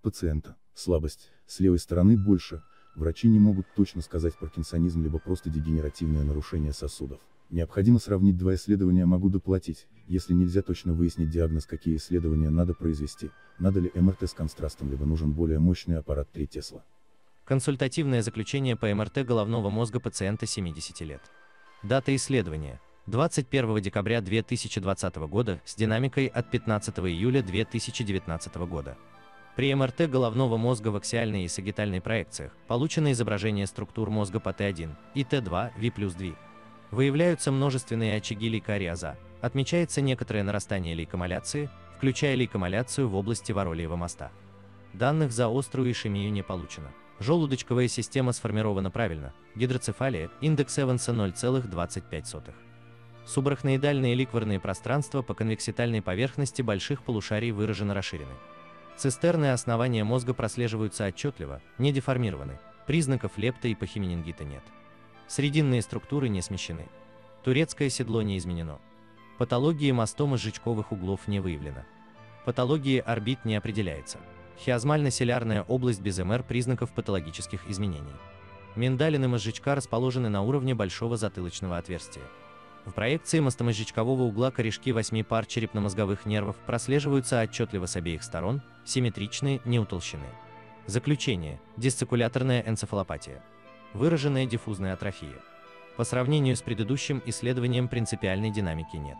пациента. Слабость. С левой стороны больше. Врачи не могут точно сказать паркинсонизм либо просто дегенеративное нарушение сосудов. Необходимо сравнить два исследования могу доплатить, если нельзя точно выяснить диагноз какие исследования надо произвести, надо ли МРТ с контрастом либо нужен более мощный аппарат 3 Тесла. Консультативное заключение по МРТ головного мозга пациента 70 лет. Дата исследования 21 декабря 2020 года с динамикой от 15 июля 2019 года. При МРТ головного мозга в аксиальной и сагитальной проекциях получено изображение структур мозга по Т1 и Т2 V плюс 2. Выявляются множественные очаги лейкоариаза, отмечается некоторое нарастание лейкомаляции, включая лейкомаляцию в области воролиева моста. Данных за острую ишемию не получено. Желудочковая система сформирована правильно, гидроцефалия, индекс Эванса 0,25. Субарахноидальные ликварные пространства по конвекситальной поверхности больших полушарий выраженно расширены. Цистерны основания мозга прослеживаются отчетливо, не деформированы, признаков лепта и пахименингита нет. Срединные структуры не смещены. Турецкое седло не изменено. Патологии мастомы жичковых углов не выявлено. Патологии орбит не определяется. Хиазмально-селярная область без МР признаков патологических изменений. Миндалины мозжечка расположены на уровне большого затылочного отверстия. В проекции мостомозжечкового угла корешки восьми пар черепно-мозговых нервов прослеживаются отчетливо с обеих сторон, симметричные, не утолщены. Заключение. Дисцикуляторная энцефалопатия. Выраженная диффузная атрофия. По сравнению с предыдущим исследованием принципиальной динамики нет.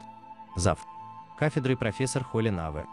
ЗАВ. Кафедры профессор Холин А.В.